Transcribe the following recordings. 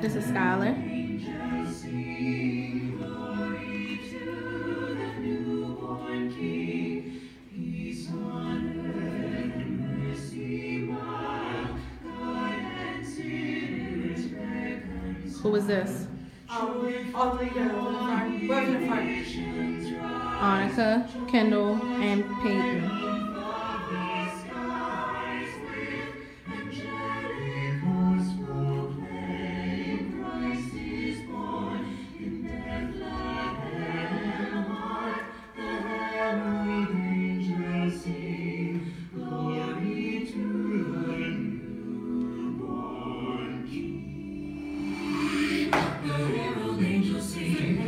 This is Skylar. Who is this? Um, all three girls in the front. Whoever's in the front. Annika, Kendall, and Peyton.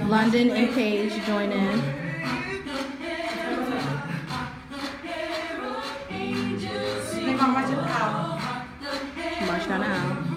London and Paige join in. March down the aisle.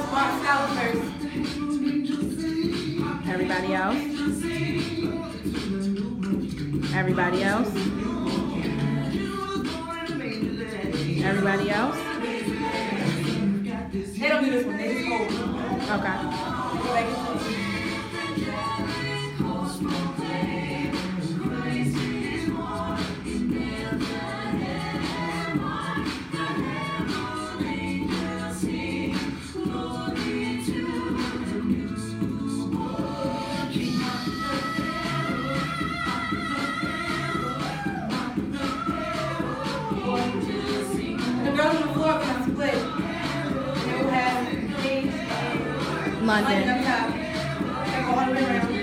Mom, Miss Mark, Skylar first. Everybody else? Everybody else? Everybody else? They don't do this one. They just hold. Okay. Floor are gonna split. They will have Paige, London London. up